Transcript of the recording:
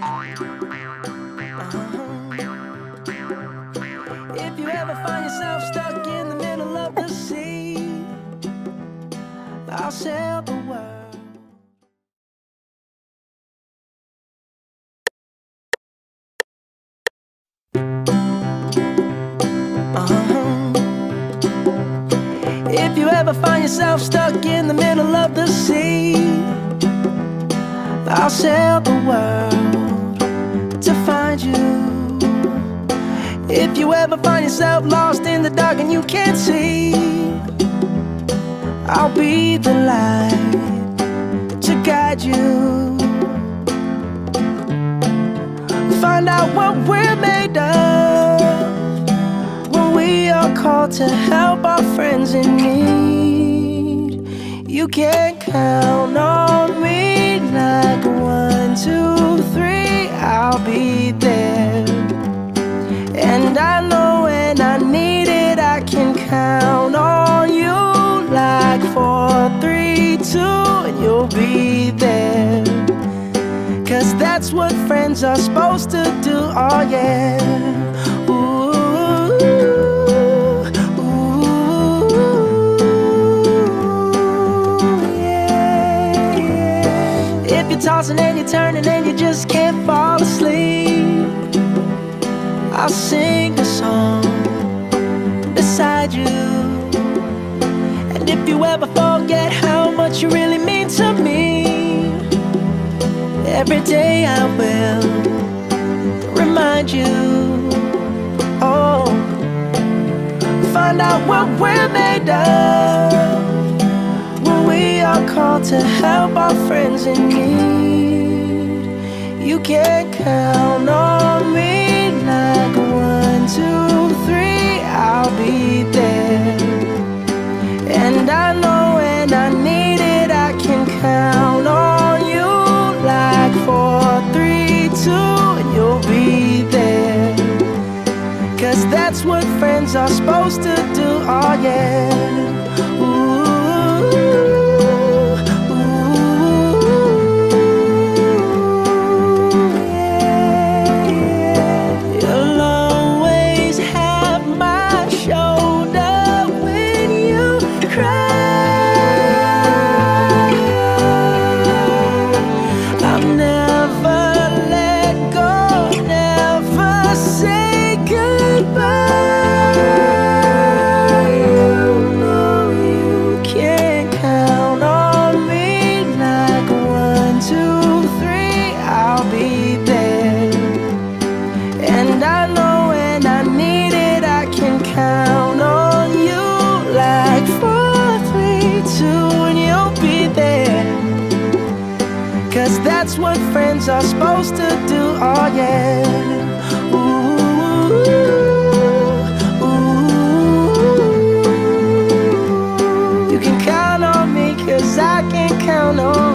If you ever find yourself stuck in the middle of the sea, I'll sail the world. Uh-huh. If you ever find yourself stuck in the middle of the sea, I'll sail the world If you ever find yourself lost in the dark and you can't see, I'll be the light to guide you. Find out what we're made of when we are called to help our friends in need. You can count on me like one, two, two, and you'll be there. Cause that's what friends are supposed to do, oh yeah. Ooh, ooh, yeah. If you're tossing and you're turning and you just can't fall asleep, I'll sing a song beside you. And if you ever forget every day I will remind you. Oh, find out what we're made of when we are called to help our friends in need. You can count on me what friends are supposed to do, oh yeah. What friends are supposed to do, oh yeah. Ooh, ooh. You can count on I can count on